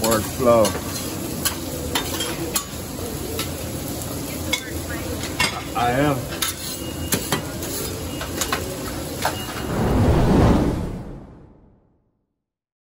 workflow. I am.